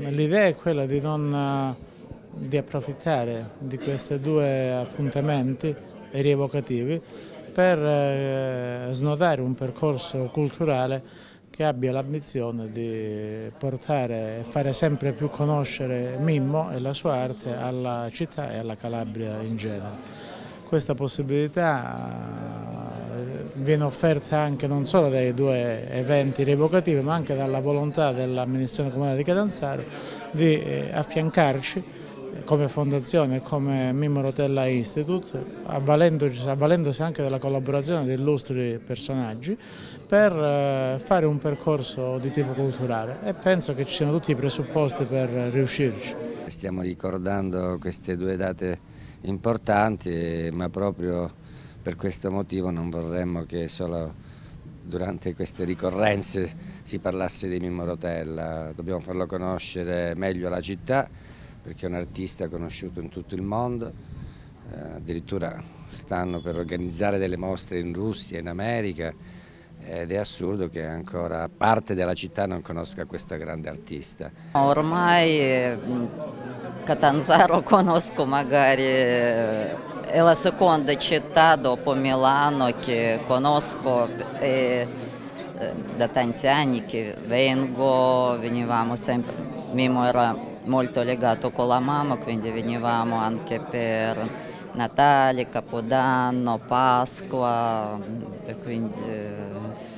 L'idea è quella di, non, di approfittare di questi due appuntamenti rievocativi per eh, snodare un percorso culturale che abbia l'ambizione di portare e fare sempre più conoscere Mimmo e la sua arte alla città e alla Calabria in genere. Questa possibilità eh, viene offerta anche non solo dai due eventi rievocativi ma anche dalla volontà dell'amministrazione comunale di Catanzaro di eh, affiancarci come fondazione come Mimmo Rotella Institute, avvalendosi, avvalendosi anche della collaborazione di illustri personaggi, per eh, fare un percorso di tipo culturale e penso che ci siano tutti i presupposti per riuscirci. Stiamo ricordando queste due date importanti, ma proprio per questo motivo non vorremmo che solo durante queste ricorrenze si parlasse di Mimmo Rotella, dobbiamo farlo conoscere meglio alla città perché è un artista conosciuto in tutto il mondo, eh, addirittura stanno per organizzare delle mostre in Russia, in America ed è assurdo che ancora parte della città non conosca questo grande artista. Ormai Catanzaro conosco magari è la seconda città dopo Milano che conosco e da tanti anni che vengo, venivamo sempre, Mimo era molto legato con la mamma, quindi venivamo anche per Natale, Capodanno, Pasqua, e quindi